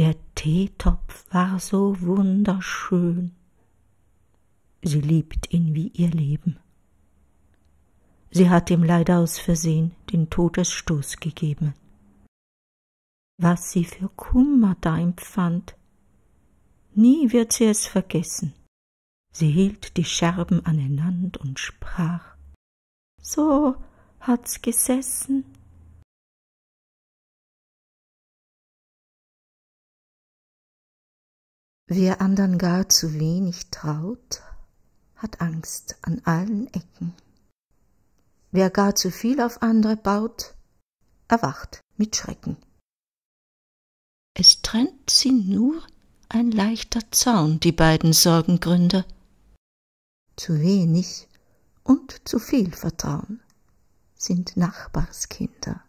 Der Teetopf war so wunderschön. Sie liebt ihn wie ihr Leben. Sie hat ihm leider aus Versehen den Todesstoß gegeben. Was sie für Kummer da empfand, nie wird sie es vergessen. Sie hielt die Scherben aneinander und sprach So hat's gesessen. Wer andern gar zu wenig traut, hat Angst an allen Ecken. Wer gar zu viel auf andere baut, erwacht mit Schrecken. Es trennt sie nur ein leichter Zaun, die beiden Sorgengründer. Zu wenig und zu viel Vertrauen sind Nachbarskinder.